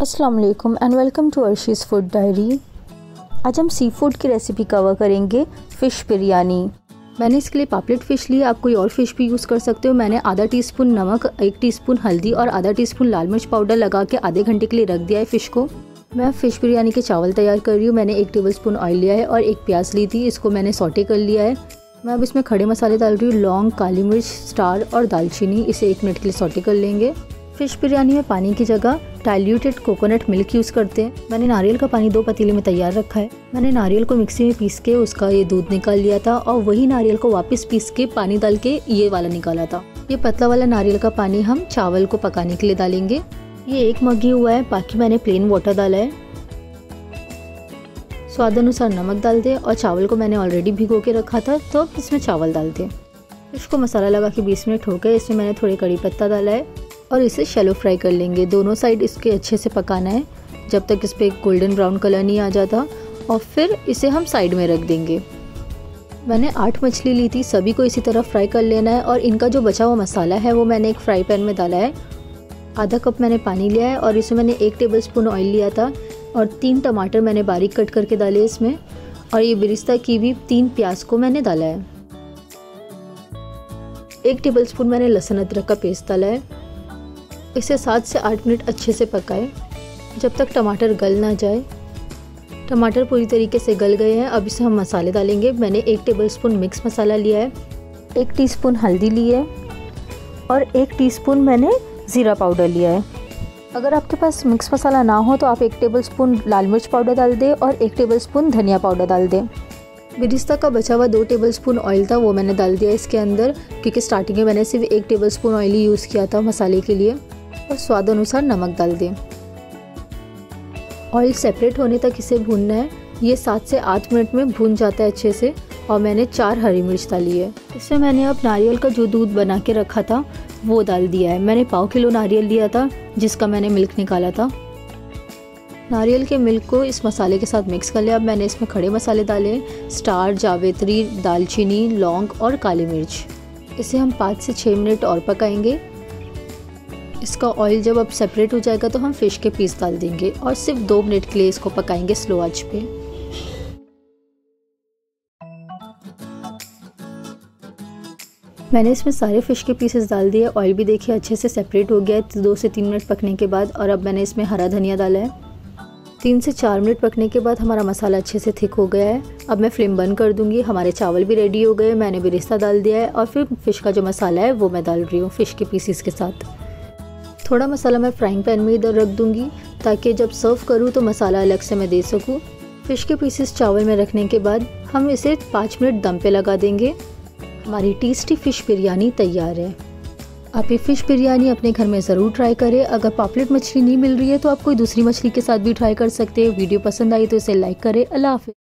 वालेकुम and welcome to Arshi's food diary आज हम सी फ़ूड की रेसिपी कवर करेंगे फ़िश बिरयानी मैंने इसके लिए पापलेट फ़िश ली, आप कोई और फ़िश भी यूज़ कर सकते हो. मैंने आधा टीस्पून नमक, एक टीस्पून हल्दी और आधा टीस्पून लाल मिर्च पाउडर लगा के आधे घंटे के लिए रख दिया है फ़िश को. मैं फ़िश बिरयानी के चावल तैयार कर रही हूँ. मैंने एक टेबल स्पून ऑयल लिया है और एक प्याज ली थी. इसको मैंने सोटे कर लिया है. मैं अब इसमें खड़े मसाले डाल रही हूँ. लौंग, काली मिर्च स्टार और दालचीनी, इसे एक मिनट के लिए सोटे कर लेंगे. फ़िश बिरयानी में पानी की जगह डाइल्यूटेड कोकोनट मिल्क यूज़ करते हैं। मैंने नारियल का पानी दो पतीले में तैयार रखा है। मैंने नारियल को मिक्सी में पीस के उसका ये दूध निकाल लिया था और वही नारियल को वापस पीस के पानी डाल के ये वाला निकाला था। ये पतला वाला नारियल का पानी हम चावल को पकाने के लिए डालेंगे। ये एक मग्गी हुआ है, बाकी मैंने प्लेन वाटर डाला है। स्वाद अनुसार नमक डाल दें और चावल को मैंने ऑलरेडी भिगो के रखा था तो इसमें चावल डाल दें इसको मसाला लगा के 20 मिनट हो गए, इसमें मैंने थोड़ी कड़ी पत्ता डाला है। और इसे शेलो फ्राई कर लेंगे। दोनों साइड इसके अच्छे से पकाना है, जब तक इस पर गोल्डन ब्राउन कलर नहीं आ जाता। और फिर इसे हम साइड में रख देंगे। मैंने आठ मछली ली थी, सभी को इसी तरह फ्राई कर लेना है। और इनका जो बचा हुआ मसाला है, वो मैंने एक फ्राई पैन में डाला है। आधा कप मैंने पानी लिया है और इसमें मैंने एक टेबल स्पून ऑयल लिया था। और तीन टमाटर मैंने बारीक कट करके डाले इसमें। और ये बिरिस्ता की भी तीन प्याज को मैंने डाला है। एक टेबल स्पून मैंने लहसुन अदरक का पेस्ट डाला है। इसे सात से आठ मिनट अच्छे से पकाएँ। जब तक टमाटर गल ना जाए। टमाटर पूरी तरीके से गल गए हैं। अब इसे हम मसाले डालेंगे। मैंने एक टेबल स्पून मिक्स मसाला लिया है। एक टीस्पून हल्दी ली है। और एक टीस्पून मैंने ज़ीरा पाउडर लिया है। अगर आपके पास मिक्स मसाला ना हो तो आप एक टेबल स्पून लाल मिर्च पाउडर डाल दें और एक टेबल स्पून धनिया पाउडर डाल दें। बिरिस्ता का बचा हुआ दो टेबल स्पून ऑयल था, वो मैंने डाल दिया इसके अंदर। क्योंकि स्टार्टिंग में मैंने सिर्फ़ एक टेबल स्पून ऑयल ही यूज़ किया था मसाले के लिए। और स्वाद अनुसार नमक डाल दें। ऑयल सेपरेट होने तक इसे भूनना है। ये सात से आठ मिनट में भून जाता है अच्छे से और मैंने चार हरी मिर्च डाली है। इसमें मैंने अब नारियल का जो दूध बना के रखा था, वो डाल दिया है। मैंने पाव किलो नारियल लिया था, जिसका मैंने मिल्क निकाला था। नारियल के मिल्क को इस मसाले के साथ मिक्स कर लिया। अब मैंने इसमें खड़े मसाले डाले स्टार, जावेत्री, दालचीनी, लौंग और काली मिर्च। इसे हम पाँच से छः मिनट और पकाएँगे। इसका ऑयल जब अब सेपरेट हो जाएगा तो हम फ़िश के पीस डाल देंगे और सिर्फ़ दो मिनट के लिए इसको पकाएँगे स्लो आँच पे। मैंने इसमें सारे फ़िश के पीसेस डाल दिए ऑयल भी देखिए अच्छे से सेपरेट हो गया है, दो से तीन मिनट पकने के बाद और अब मैंने इसमें हरा धनिया डाला है। तीन से चार मिनट पकने के बाद हमारा मसाला अच्छे से थिक हो गया है। अब मैं फ्लेम बंद कर दूँगी, हमारे चावल भी रेडी हो गए, मैंने भी रिश्ता डाल दिया है और फिर फ़िश का जो मसाला है वो मैं डाल रही हूँ फ़िश के पीसीस के साथ। थोड़ा मसाला मैं फ्राइंग पैन में इधर रख दूँगी ताकि जब सर्व करूँ तो मसाला अलग से मैं दे सकूँ। फ़िश के पीसेस चावल में रखने के बाद हम इसे पाँच मिनट दम पे लगा देंगे। हमारी टेस्टी फ़िश बिरयानी तैयार है। आप ये फ़िश बिरयानी अपने घर में ज़रूर ट्राई करें। अगर पापलेट मछली नहीं मिल रही है तो आप कोई दूसरी मछली के साथ भी ट्राई कर सकते हैं। वीडियो पसंद आई तो इसे लाइक करें। अल्लाह हाफिज़